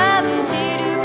come to do